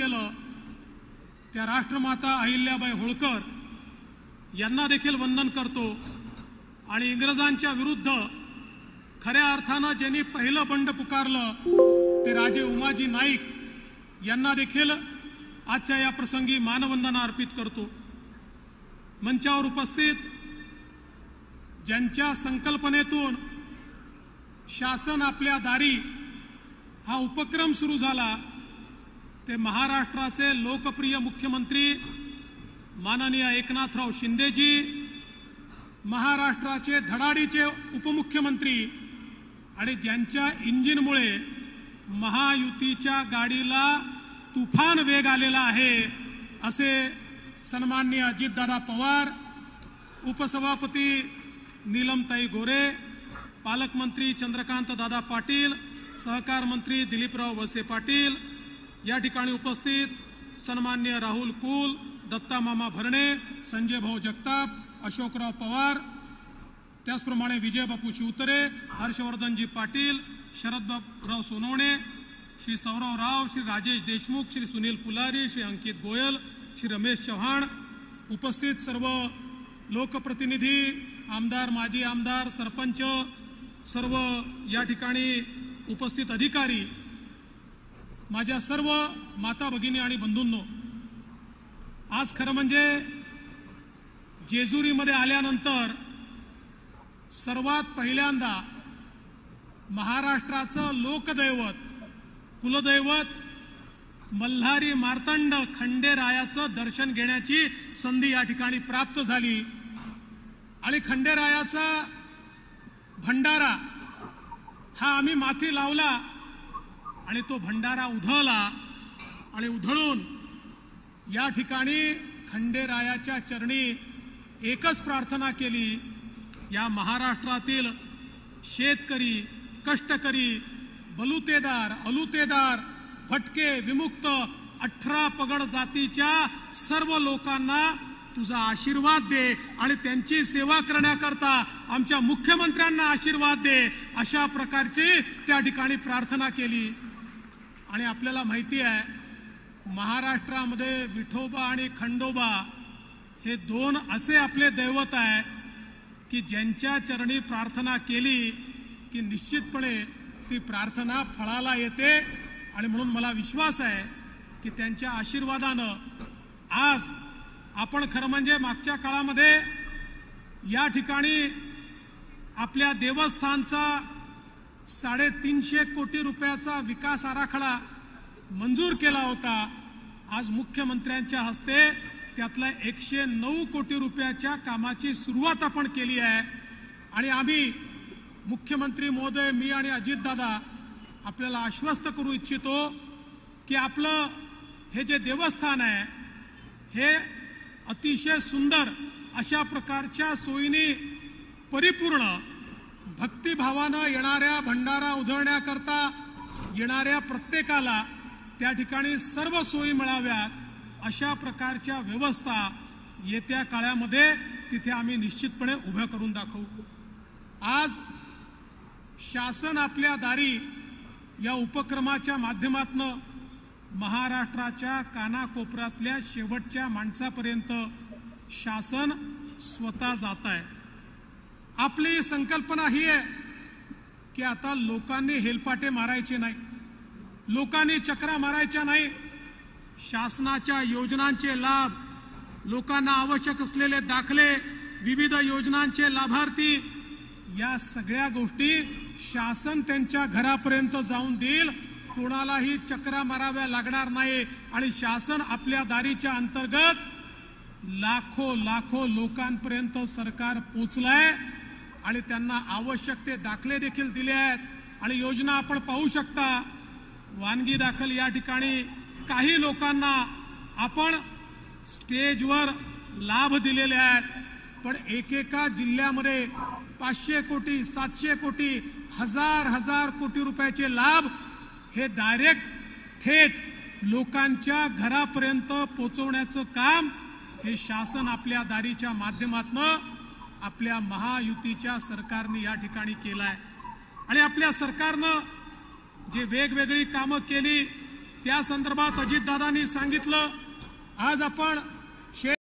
केलं त्या राष्ट्रमाता अहिल्याबाई होळकर यांना देखील वंदन करतो आणि इंग्रजांच्या विरुद्ध खऱ्या अर्थानं ज्यांनी पहिलं बंड पुकारलं ते राजे उमाजी नाईक यांना देखील आजच्या या प्रसंगी मानवंदना अर्पित करतो. मंचावर उपस्थित ज्यांच्या संकल्पनेतून शासन आपल्या दारी हा उपक्रम सुरू झाला ते महाराष्ट्राचे लोकप्रिय मुख्यमंत्री माननीय एकनाथराव शिंदेजी महाराष्ट्राचे धडाडीचे उपमुख्यमंत्री आणि ज्यांच्या इंजिनमुळे महायुतीच्या गाडीला तुफान वेग आलेला आहे असे सन्माननीय अजितदादा पवार उपसभापती नीलमताई गोरे पालकमंत्री चंद्रकांत दादा पाटील सहकार मंत्री दिलीपराव वळसे पाटील या ठिकाणी उपस्थित सन्मान्य राहुल कुल दत्ता मामा भरणे संजय भाऊ जगताप अशोकराव पवार त्याचप्रमाणे विजयबापू शिवतरे हर्षवर्धनजी पाटील शरदबाबराव सोनवणे श्री सौरव राव श्री राजेश देशमुख श्री सुनील फुलारी श्री अंकित गोयल श्री रमेश चव्हाण उपस्थित सर्व लोकप्रतिनिधी आमदार माजी आमदार सरपंच सर्व या ठिकाणी उपस्थित अधिकारी माझ्या सर्व माता भगिनी आणि बंधूंनो आज खरं म्हणजे जेजुरीमध्ये आल्यानंतर सर्वात पहिल्यांदा महाराष्ट्राचं लोकदैवत कुलदैवत मल्हारी मार्तंड खंडेरायाचं दर्शन घेण्याची संधी या ठिकाणी प्राप्त झाली. आणि खंडेरायाचा भंडारा हा आम्ही माथी लावला आणि तो भंडारा उधळला आणि उधळून या ठिकाणी खंडेरायाच्या चरणी एकच प्रार्थना केली. या महाराष्ट्रातील शेतकरी कष्टकरी बलुतेदार अलुतेदार भटके विमुक्त अठरा पगड जातीच्या सर्व लोकांना तुझा आशीर्वाद दे आणि त्यांची सेवा करण्याकरता आमच्या मुख्यमंत्र्यांना आशीर्वाद दे अशा प्रकारची त्या ठिकाणी प्रार्थना केली. आणि आपल्याला माहिती आहे महाराष्ट्रामध्ये विठोबा आणि खंडोबा हे दोन असे आपले दैवत आहे की ज्यांच्या चरणी प्रार्थना केली की निश्चितपणे ती प्रार्थना फळाला येते. आणि म्हणून मला विश्वास आहे की त्यांच्या आशीर्वादानं आज आपण खरं म्हणजे मागच्या काळामध्ये या ठिकाणी आपल्या देवस्थानचा साडेतीनशे कोटी रुपयाचा विकास आराखडा मंजूर केला होता. आज मुख्यमंत्र्यांच्या हस्ते त्यातल्या एकशे नऊ कोटी रुपयाच्या कामाची सुरुवात आपण केली आहे. आणि आम्ही मुख्यमंत्री महोदय मी आणि अजितदादा आपल्याला आश्वस्त करू इच्छितो की आपलं हे जे देवस्थान आहे हे अतिशय सुंदर अशा प्रकारच्या सोयीने परिपूर्ण भक्तिभावानं येणाऱ्या भंडारा उधळण्याकरता येणाऱ्या प्रत्येकाला त्या ठिकाणी सर्व सोयी मिळाव्यात अशा प्रकारच्या व्यवस्था येत्या काळामध्ये तिथे आम्ही निश्चितपणे उभ्या करून दाखवू. आज शासन आपल्या दारी या उपक्रमाच्या माध्यमातनं महाराष्ट्राच्या कानाकोपऱ्यातल्या शेवटच्या माणसापर्यंत शासन स्वतः जात आहे. आपली संकल्पना ही आहे की आता लोकांनी हेलपाटे मारायचे नाही. लोकांनी चक्रा मारायच्या नाही. शासनाच्या योजनांचे लाभ लोकांना आवश्यक असलेले दाखले विविध योजनांचे लाभार्थी या सगळ्या गोष्टी शासन त्यांच्या घरापर्यंत जाऊन देईल. कोणालाही चक्रा माराव्या लागणार नाही आणि शासन आपल्या दारीच्या अंतर्गत लाखो लाखो लोकांपर्यंत सरकार पोचलंय. आणि त्यांना आवश्यक ते दाखले देखील दिले आहेत. आणि योजना आपण पाहू शकता वानगी दाखल या ठिकाणी काही लोकांना आपण स्टेजवर लाभ दिलेले आहेत. पण एकेका जिल्ह्यामध्ये पाचशे कोटी सातशे कोटी हजार हजार कोटी रुपयाचे लाभ हे डायरेक्ट थेट लोकांच्या घरापर्यंत पोचवण्याचं काम हे शासन आपल्या दारीच्या माध्यमातनं आपल्या महायुतीच्या सरकारने या ठिकाणी केलाय. आहे आणि आपल्या सरकारनं जे वेगवेगळी कामं केली त्या संदर्भात अजितदादांनी सांगितलं आज आपण